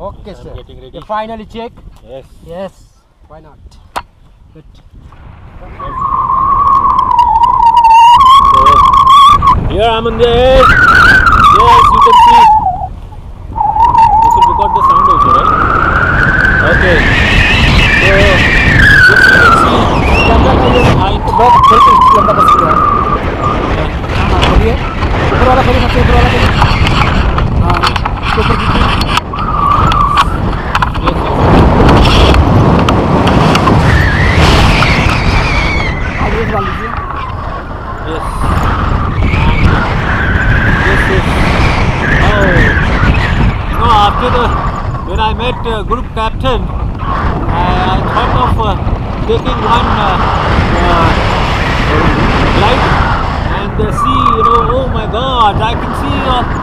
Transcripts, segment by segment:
Okay, I'm sir. getting ready. You finally check? Yes. Yes. Why not? Good. So, here I'm on the edge. Yes, you can see. This will record the sound also, right? Okay. So, this you can see. Camera का ये height. बहुत छोटी लंबा बस गया हाँ बोलिए ऊपर वाला खोलिए सबसे ऊपर वाला खोलिए हाँ इसके ऊपर कीजिए uh, captain, I, I thought of uh, taking one uh, uh, flight and uh, see you know oh my God I can see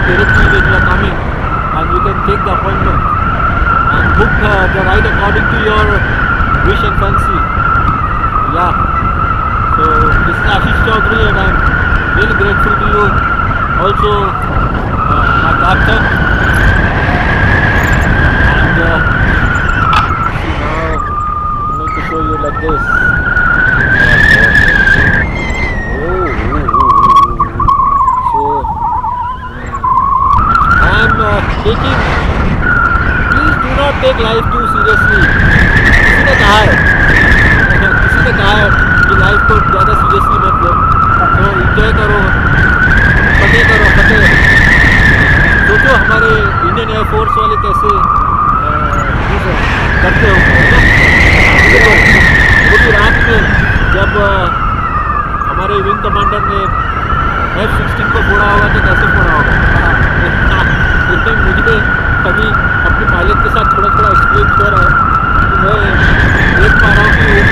directly when you are coming, and you can take the appointment and book uh, the ride according to your wish and fancy. Yeah. So this is Ashish Chaudhary and I'm really grateful to you. Also uh, my captain. And uh, now I'm going to show you like this. Uh, please do not take life too seriously किसी ने कहा है? किसी ने कहा है कि life को ज़्यादा सीरियसली मत लो। तो इंजॉय करो फतेह करो फतेह सोचो हमारे इंडियन एयरफोर्स वाले कैसे करते हो रात में जब हमारे विंग कमांडर ने एफ़ सिक्सटीन को फोड़ा होगा तो कैसे फोड़ा होगा? लेकिन मुझे कभी अपने पायलट के साथ थोड़ा थोड़ा एक्सपीरियंस कर रहा है मैं देख पा रहा हूँ कि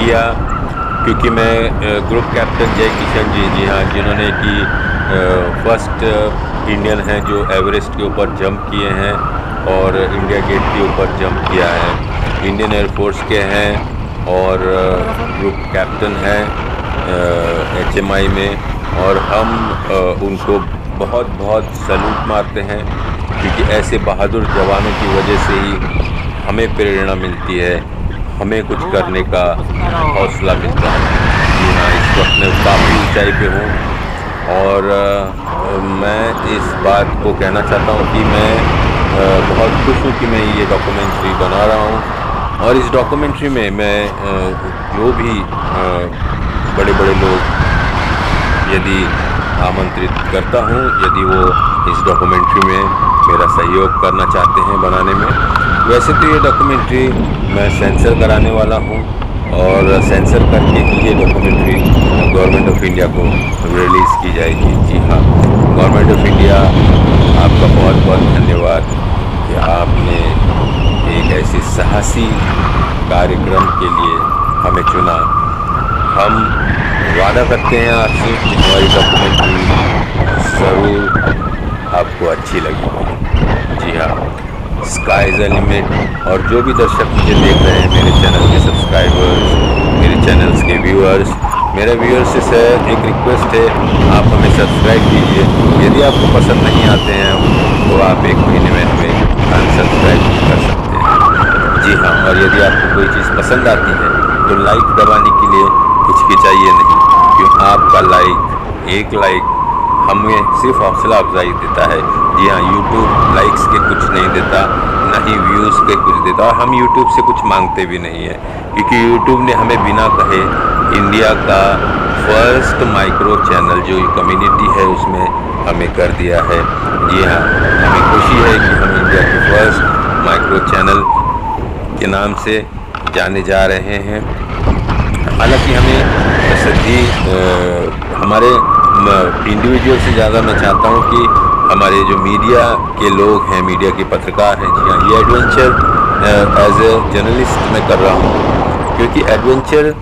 किया, क्योंकि मैं ग्रुप कैप्टन जय किशन जी जी हाँ जिन्होंने कि फ़र्स्ट इंडियन हैं जो एवरेस्ट के ऊपर जंप किए हैं और इंडिया गेट के ऊपर जंप किया है। इंडियन एयरफोर्स के हैं और ग्रुप कैप्टन हैं एच में और हम उनको बहुत बहुत सलूट मारते हैं, क्योंकि ऐसे बहादुर जवानों की वजह से ही हमें प्रेरणा मिलती है। हमें कुछ करने का हौसला मिलता है। जी हाँ इस वक्त मैं काफ़ी ऊंचाई पे हूँ और मैं इस बात को कहना चाहता हूँ कि मैं बहुत खुश हूँ कि मैं ये डॉक्यूमेंट्री बना रहा हूँ और इस डॉक्यूमेंट्री में मैं जो भी बड़े बड़े लोग यदि आमंत्रित करता हूँ, यदि वो इस डॉक्यूमेंट्री में मेरा सहयोग करना चाहते हैं बनाने में वैसे तो ये डॉक्यूमेंट्री मैं सेंसर कराने वाला हूँ और सेंसर करके ही ये डॉक्यूमेंट्री गवर्नमेंट ऑफ़ इंडिया को रिलीज़ की जाएगी। जी हाँ गवर्नमेंट ऑफ़ इंडिया आपका बहुत बहुत धन्यवाद कि आपने एक ऐसे साहसी कार्यक्रम के लिए हमें चुना। हम वादा करते हैं आपसे कि हमारी डॉक्यूमेंट्री ज़रूर आपको अच्छी लगी जी हाँ। स्काई इज़ लिमिट और जो भी दर्शक मुझे देख रहे हैं, मेरे चैनल के सब्सक्राइबर्स मेरे चैनल्स के व्यूअर्स मेरे व्यूअर्स से एक रिक्वेस्ट है, आप हमें सब्सक्राइब कीजिए। यदि आपको पसंद नहीं आते हैं तो आप एक महीने में हमें अनसब्सक्राइब कर सकते हैं। जी हाँ और यदि आपको कोई चीज़ पसंद आती है तो लाइक दबाने के लिए हिचकिचाइए नहीं, क्यों? आपका लाइक एक लाइक हमें सिर्फ़ हौसला अफजाई देता है। जी हाँ यूट्यूब लाइक्स के कुछ नहीं देता, ना ही व्यूज़ के कुछ देता। और हम यूट्यूब से कुछ मांगते भी नहीं है, क्योंकि यूट्यूब ने हमें बिना कहे इंडिया का फ़र्स्ट माइक्रो चैनल जो कम्युनिटी है, उसमें हमें कर दिया है। जी हाँ हमें खुशी है कि हम इंडिया के फ़र्स्ट माइक्रो चैनल के नाम से जाने जा रहे हैं। हालाँकि हमें सदी हमारे इंडिविजुअल से ज़्यादा मैं चाहता हूँ कि हमारे जो मीडिया के लोग हैं, मीडिया के पत्रकार हैं, जी हाँ ये एडवेंचर एज ए जर्नलिस्ट मैं कर रहा हूँ। क्योंकि एडवेंचर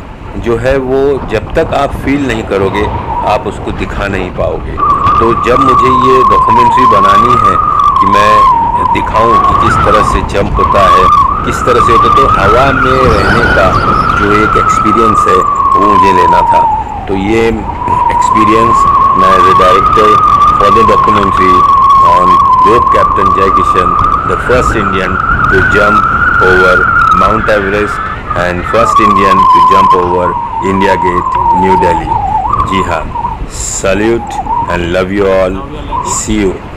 जो है वो जब तक आप फील नहीं करोगे, आप उसको दिखा नहीं पाओगे। तो जब मुझे ये डॉक्यूमेंट्री बनानी है कि मैं दिखाऊँ कि किस तरह से जंप होता है, किस तरह से होता तो हवा में रहने का जो एक एक्सपीरियंस है, वो मुझे लेना था। तो ये एक्सपीरियंस मैं as director further documentary on rope Captain Jai Kishan, the first Indian to jump over Mount Everest and first Indian to jump over India Gate, New Delhi. Jihan. Salute and love you all. See you.